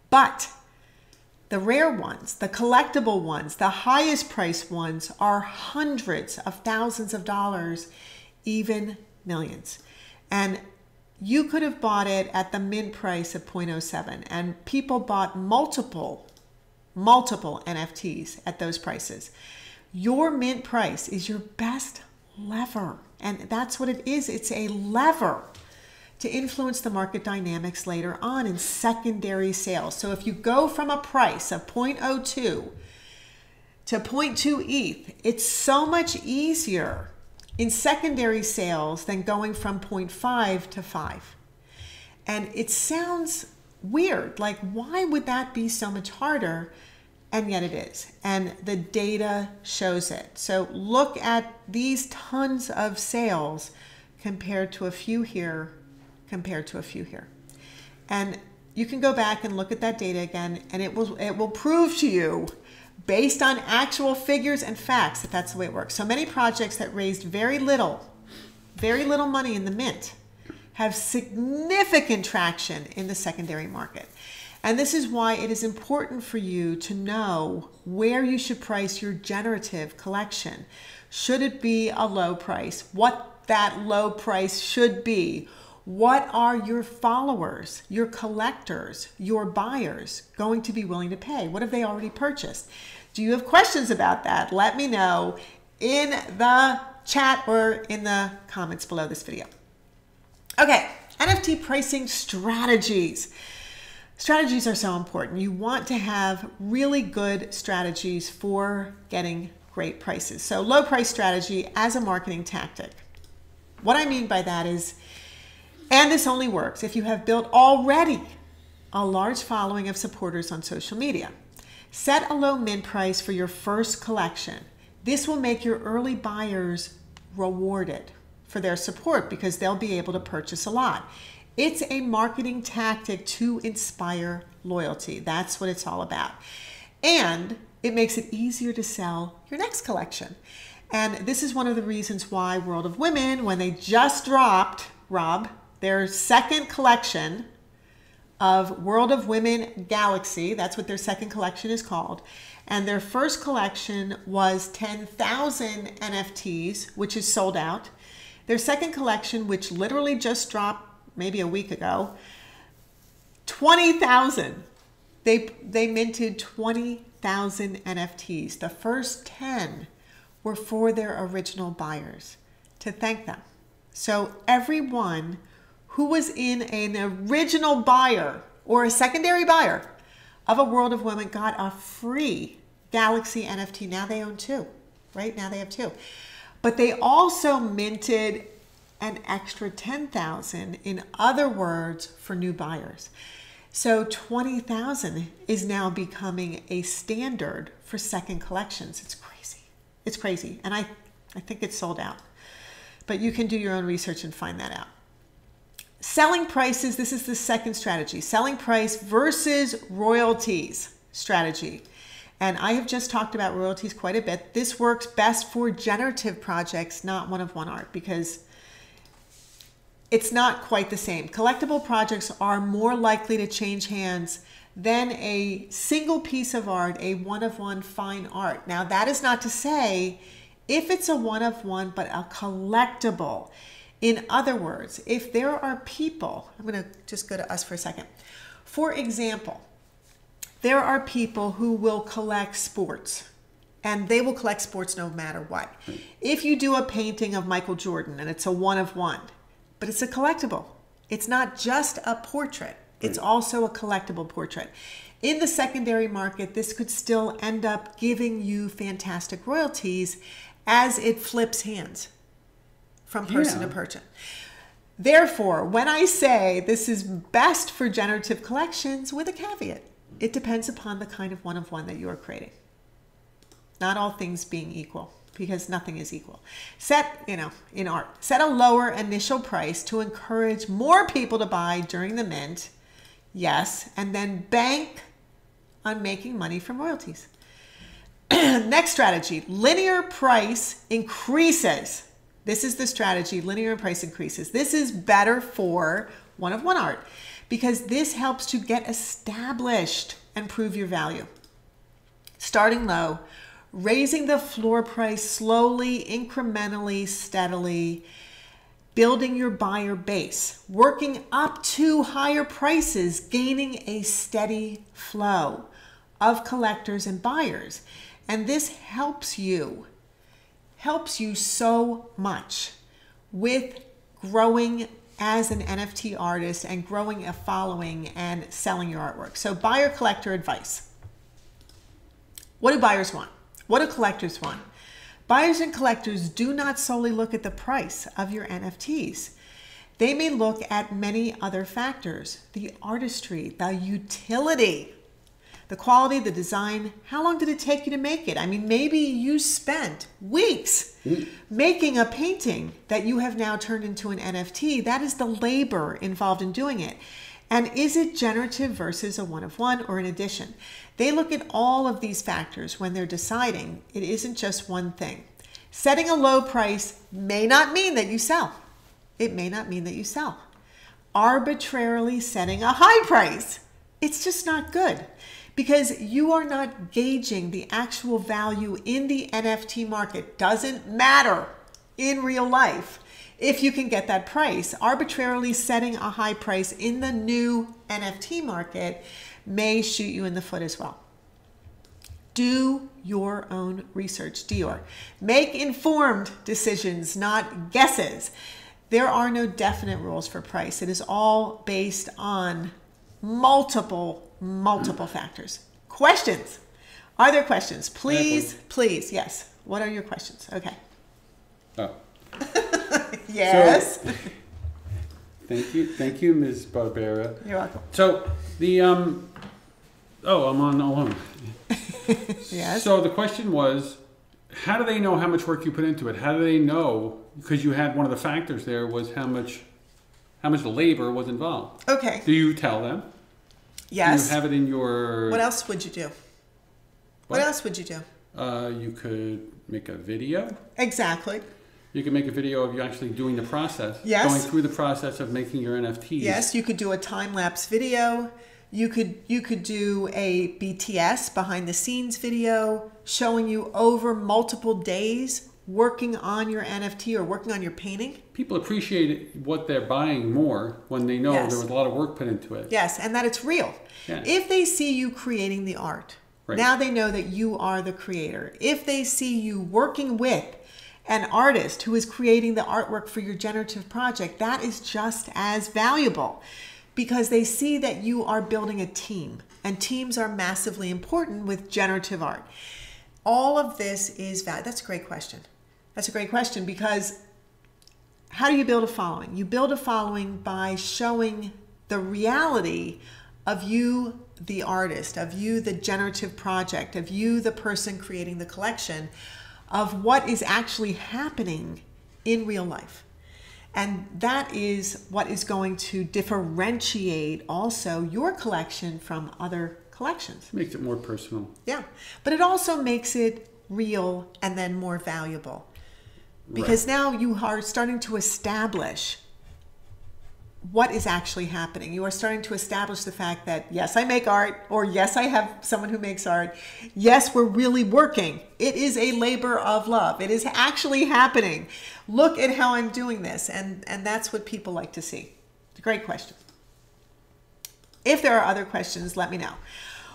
A: But the rare ones, the collectible ones, the highest price ones are hundreds of thousands of dollars, even millions. And you could have bought it at the mint price of 0.07 and people bought multiple multiple NFTs at those prices. Your mint price is your best lever. And that's what it is. It's a lever to influence the market dynamics later on in secondary sales. So if you go from a price of 0.02 to 0.2 ETH, it's so much easier in secondary sales than going from 0.5 to 5. And it sounds weird. Like, why would that be so much harder? And yet it is. And the data shows it. So look at these tons of sales compared to a few here, compared to a few here. And you can go back and look at that data again, and it will it will prove to you based on actual figures and facts that that's the way it works. So many projects that raised very little, very little money in the mint have significant traction in the secondary market. And this is why it is important for you to know where you should price your generative collection. Should it be a low price? What that low price should be? What are your followers, your collectors, your buyers going to be willing to pay? What have they already purchased? Do you have questions about that? Let me know in the chat or in the comments below this video. Okay, NFT pricing strategies. Strategies are so important. You want to have really good strategies for getting great prices. So, low price strategy as a marketing tactic. What I mean by that is and this only works if you have built already a large following of supporters on social media. Set a low min price for your first collection. This will make your early buyers rewarded for their support because they'll be able to purchase a lot. It's a marketing tactic to inspire loyalty. That's what it's all about. And it makes it easier to sell your next collection. And this is one of the reasons why World of Women, when they just dropped, Rob, their second collection of World of Women Galaxy. That's what their second collection is called. And their first collection was 10,000 NFTs, which is sold out. Their second collection, which literally just dropped maybe a week ago, 20,000. They, they minted 20,000 NFTs. The first 10 were for their original buyers to thank them. So everyone who was in an original buyer or a secondary buyer of a World of Women got a free Galaxy NFT. Now they own two, right? Now they have two. But they also minted an extra 10,000 in other words for new buyers. So 20,000 is now becoming a standard for second collections. It's crazy. It's crazy. And I, I think it's sold out. But you can do your own research and find that out. Selling prices, this is the second strategy selling price versus royalties strategy. And I have just talked about royalties quite a bit. This works best for generative projects, not one of one art, because it's not quite the same. Collectible projects are more likely to change hands than a single piece of art, a one of one fine art. Now, that is not to say if it's a one of one, but a collectible in other words, if there are people, I'm going to just go to us for a second. For example, there are people who will collect sports and they will collect sports no matter what. If you do a painting of Michael Jordan and it's a one of one, but it's a collectible, it's not just a portrait, it's also a collectible portrait. In the secondary market, this could still end up giving you fantastic royalties as it flips hands from person yeah. to person. Therefore, when I say this is best for generative collections with a caveat, it depends upon the kind of one of one that you are creating. Not all things being equal because nothing is equal. Set, you know, in art, set a lower initial price to encourage more people to buy during the mint. Yes, and then bank on making money from royalties. Next strategy, linear price increases this is the strategy, linear price increases. This is better for one of one art because this helps to get established and prove your value. Starting low, raising the floor price slowly, incrementally, steadily, building your buyer base, working up to higher prices, gaining a steady flow of collectors and buyers. And this helps you helps you so much with growing as an NFT artist and growing a following and selling your artwork. So, buyer collector advice. What do buyers want? What do collectors want? Buyers and collectors do not solely look at the price of your NFTs. They may look at many other factors the artistry, the utility the quality, the design, how long did it take you to make it? I mean, maybe you spent weeks making a painting that you have now turned into an NFT. That is the labor involved in doing it. And is it generative versus a one of one or an addition? They look at all of these factors when they're deciding. It isn't just one thing. Setting a low price may not mean that you sell. It may not mean that you sell. Arbitrarily setting a high price, it's just not good because you are not gauging the actual value in the NFT market. Doesn't matter in real life if you can get that price. Arbitrarily setting a high price in the new NFT market may shoot you in the foot as well. Do your own research, DYOR. Make informed decisions, not guesses. There are no definite rules for price. It is all based on multiple, multiple factors. Questions? Are there questions? Please, please, yes. What are your questions? Okay.
B: Oh,
A: Yes.
B: thank you, thank you, Ms. Barbera.
A: You're welcome.
B: So the um, oh, I'm on alone.
A: Yes.
B: So the question was, how do they know how much work you put into it? How do they know? Because you had one of the factors there was how much, how much labor was involved.
A: Okay.
B: Do you tell them?
A: Yes.
B: Do you have it in your?
A: What else would you do? What
B: What?
A: else would you do?
B: Uh, you could make a video.
A: Exactly.
B: You can make a video of you actually doing the process.
A: Yes.
B: Going through the process of making your NFTs.
A: Yes, you could do a time lapse video. You could you could do a BTS behind the scenes video showing you over multiple days working on your NFT or working on your painting.
B: People appreciate what they're buying more when they know
A: Yes.
B: there was a lot of work put into it.
A: Yes, and that it's real.
B: Yeah.
A: If they see you creating the art,
B: Right.
A: now they know that you are the creator. If they see you working with an artist who is creating the artwork for your generative project, that is just as valuable because they see that you are building a team, and teams are massively important with generative art. All of this is. That's a great question. That's a great question because how do you build a following? You build a following by showing the reality of you, the artist, of you, the generative project, of you, the person creating the collection, of what is actually happening in real life. And that is what is going to differentiate also your collection from other collections.
B: Makes it more personal.
A: Yeah. But it also makes it real and then more valuable. Because now you are starting to establish what is actually happening. You are starting to establish the fact that, yes, I make art, or yes, I have someone who makes art. Yes, we're really working. It is a labor of love. It is actually happening. Look at how I'm doing this. And, and that's what people like to see. It's a great question. If there are other questions, let me know.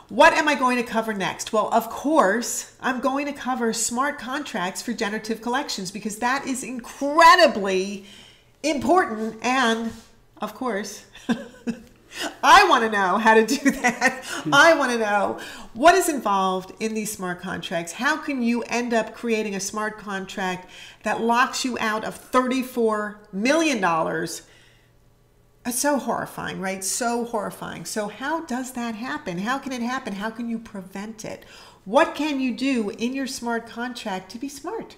A: What am I going to cover next? Well, of course, I'm going to cover smart contracts for generative collections because that is incredibly important. And of course, I want to know how to do that. I want to know what is involved in these smart contracts. How can you end up creating a smart contract that locks you out of $34 million? It's so horrifying, right? So horrifying. So, how does that happen? How can it happen? How can you prevent it? What can you do in your smart contract to be smart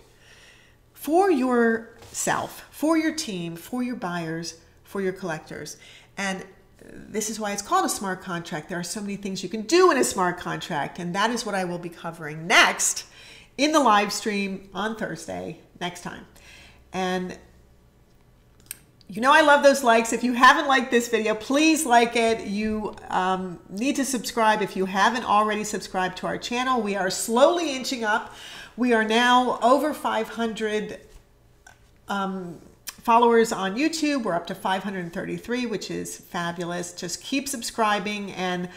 A: for yourself, for your team, for your buyers, for your collectors? And this is why it's called a smart contract. There are so many things you can do in a smart contract, and that is what I will be covering next in the live stream on Thursday next time. And you know, I love those likes. If you haven't liked this video, please like it. You um, need to subscribe if you haven't already subscribed to our channel. We are slowly inching up. We are now over 500 um, followers on YouTube. We're up to 533, which is fabulous. Just keep subscribing. And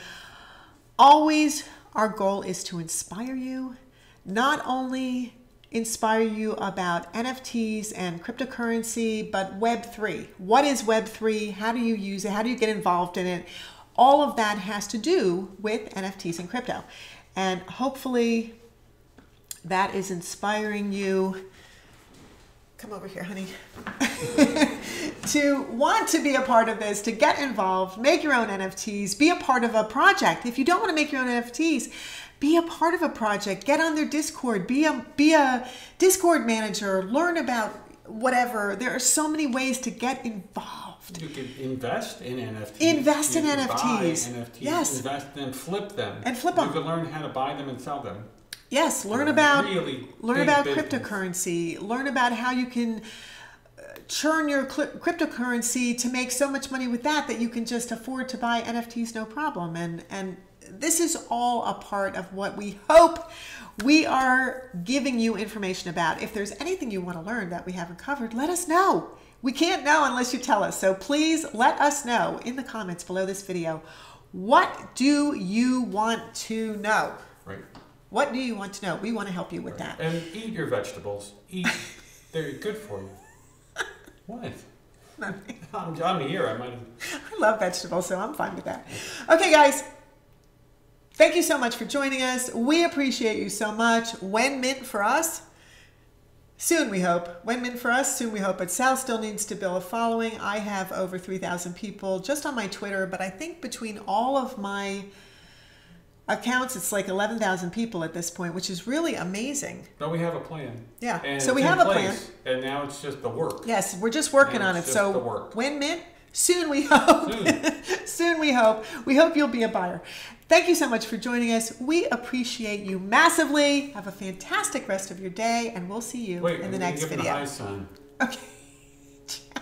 A: always, our goal is to inspire you, not only inspire you about NFTs and cryptocurrency, but Web3. What is Web3? How do you use it? How do you get involved in it? All of that has to do with NFTs and crypto. And hopefully that is inspiring you. Come over here, honey. to want to be a part of this, to get involved, make your own NFTs, be a part of a project. If you don't want to make your own NFTs, be a part of a project get on their discord be a be a discord manager learn about whatever there are so many ways to get involved
B: You could invest in NFTs.
A: Invest in
B: You buy
A: NFTs.
B: NFTs.
A: Yes.
B: Invest them, flip them.
A: And flip
B: You
A: 'em.
B: could learn how to buy them and sell them.
A: Yes learn about
B: really
A: learn about
B: business.
A: cryptocurrency learn about how you can uh, churn your cl- cryptocurrency to make so much money with that that you can just afford to buy NFTs no problem and and this is all a part of what we hope we are giving you information about. If there's anything you want to learn that we haven't covered, let us know. We can't know unless you tell us. So please let us know in the comments below this video. What do you want to know? What do you want to know? We want to help you with that.
B: And eat your vegetables. Eat. They're good for you. What? I'm, I'm here. I might have.
A: I love vegetables, so I'm fine with that. Okay, guys. Thank you so much for joining us. We appreciate you so much. When mint for us, soon we hope. When mint for us, soon we hope. But Sal still needs to build a following. I have over 3,000 people just on my Twitter, but I think between all of my accounts, it's like 11,000 people at this point, which is really amazing.
B: No, we have a plan.
A: Yeah.
B: And
A: So we have a
B: place, And now it's just the work.
A: Yes, we're just working on it. So
B: the work.
A: when mint, soon we hope. Soon. we hope. We hope you'll be a buyer. Thank you so much for joining us. We appreciate you massively. Have a fantastic rest of your day, and we'll see you
B: Wait,
A: in the next video.
B: a high sign.
A: Okay.